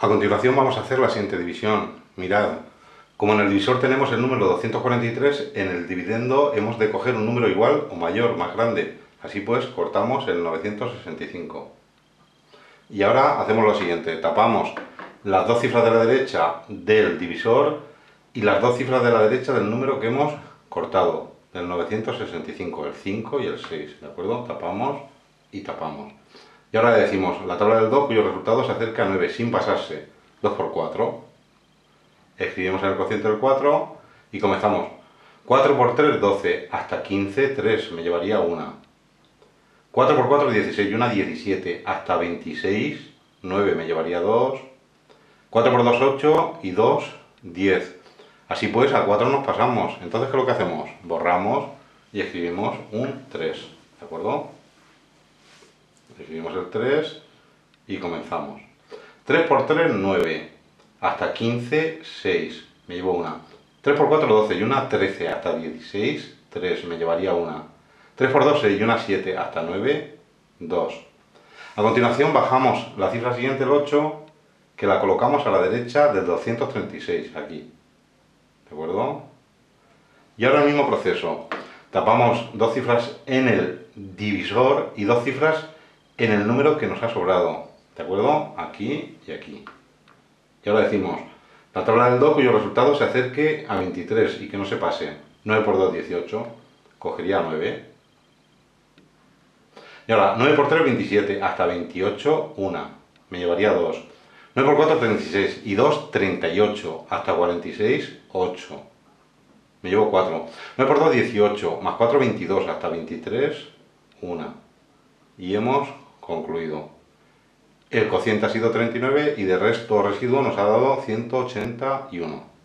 A continuación vamos a hacer la siguiente división. Mirad, como en el divisor tenemos el número 243, en el dividendo hemos de coger un número igual o mayor, más grande. Así pues, cortamos el 965. Y ahora hacemos lo siguiente, tapamos las dos cifras de la derecha del divisor y las dos cifras de la derecha del número que hemos cortado, del 965, el 5 y el 6, ¿de acuerdo? Tapamos y tapamos. Y ahora le decimos la tabla del 2 cuyo resultado se acerca a 9 sin pasarse. 2 por 4. Escribimos en el cociente del 4 y comenzamos. 4 por 3, 12. Hasta 15, 3. Me llevaría 1. 4 por 4, 16. Y una 17. Hasta 26, 9. Me llevaría 2. 4 por 2, 8. Y 2, 10. Así pues, a 4 nos pasamos. Entonces, ¿qué es lo que hacemos? Borramos y escribimos un 3. ¿De acuerdo? Escribimos el 3 y comenzamos. 3 por 3, 9. Hasta 15, 6. Me llevo una. 3 por 4, 12. Y una, 13. Hasta 16, 3. Me llevaría una. 3 por 2, 6. Y una, 7. Hasta 9, 2. A continuación bajamos la cifra siguiente, el 8, que la colocamos a la derecha del 236, aquí. ¿De acuerdo? Y ahora el mismo proceso. Tapamos dos cifras en el divisor y dos cifras en el número que nos ha sobrado. ¿De acuerdo? Aquí y aquí. Y ahora decimos, la tabla del 2 cuyo resultado se acerque a 23 y que no se pase. 9 por 2, 18. Cogería 9. Y ahora, 9 por 3, 27. Hasta 28, 1. Me llevaría 2. 9 por 4, 36. Y 2, 38. Hasta 46, 8. Me llevo 4. 9 por 2, 18. Más 4, 22. Hasta 23, 1. Y hemos concluido. El cociente ha sido 39 y de resto residuo nos ha dado 181.